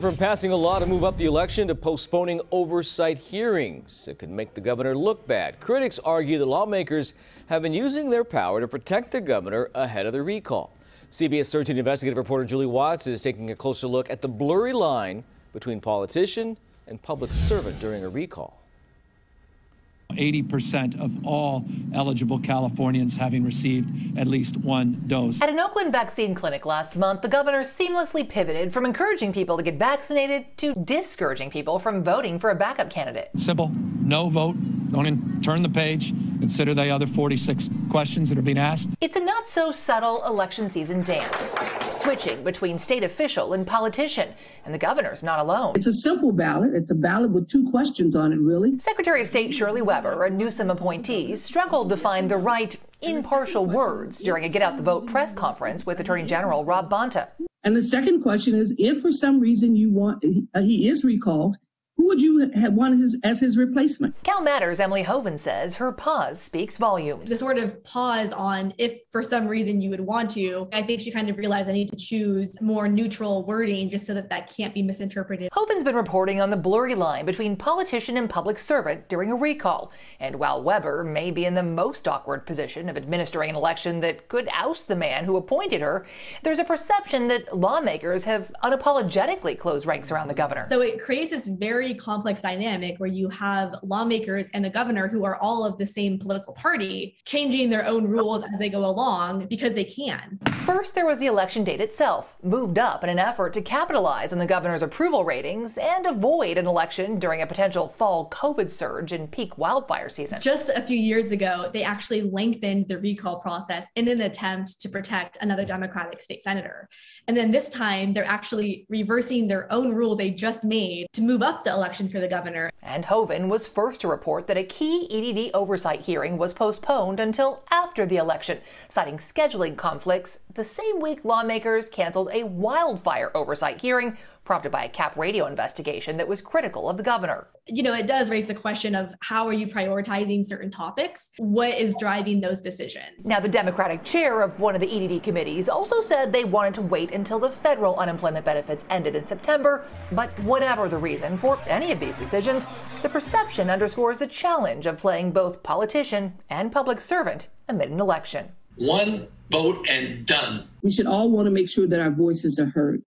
From passing a law to move up the election to postponing oversight hearings, it could make the governor look bad. Critics argue that lawmakers have been using their power to protect the governor ahead of the recall. CBS 13 investigative reporter Julie Watts is taking a closer look at the blurry line between politician and public servant during a recall. 80% of all eligible Californians having received at least one dose. At an Oakland vaccine clinic last month, the governor seamlessly pivoted from encouraging people to get vaccinated to discouraging people from voting for a backup candidate. Simple, no vote, don't turn the page, consider the other 46 questions that are being asked. It's a not so subtle election season dance, switching between state official and politician, and the governor's not alone. It's a simple ballot. It's a ballot with two questions on it, really. Secretary of State Shirley Weber, a Newsom appointee, struggled to find the right impartial words during a Get Out the Vote press conference with Attorney General Rob Bonta. And the second question is if for some reason you want he is recalled, who would you have wanted his, as his replacement? CalMatters, Emily Hoeven says her pause speaks volumes. The sort of pause on if for some reason you would want to, I think she kind of realized I need to choose more neutral wording just so that that can't be misinterpreted. Hoeven's been reporting on the blurry line between politician and public servant during a recall. And while Weber may be in the most awkward position of administering an election that could oust the man who appointed her, there's a perception that lawmakers have unapologetically closed ranks around the governor. So it creates this very very complex dynamic where you have lawmakers and the governor who are all of the same political party changing their own rules as they go along because they can. First, there was the election date itself, moved up in an effort to capitalize on the governor's approval ratings and avoid an election during a potential fall COVID surge and peak wildfire season. Just a few years ago, they actually lengthened the recall process in an attempt to protect another Democratic state senator. And then this time, they're actually reversing their own rule they just made to move up the election for the governor. And Hoeven was first to report that a key EDD oversight hearing was postponed until after the election, citing scheduling conflicts the same week lawmakers canceled a wildfire oversight hearing prompted by a CapRadio investigation that was critical of the governor. You know, it does raise the question of how are you prioritizing certain topics? What is driving those decisions? Now, the Democratic chair of one of the EDD committees also said they wanted to wait until the federal unemployment benefits ended in September. But whatever the reason for any of these decisions, the perception underscores the challenge of playing both politician and public servant amid an election. One vote and done. We should all want to make sure that our voices are heard.